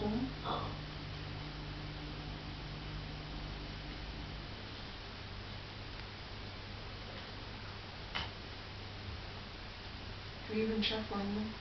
Have you been shuffling them?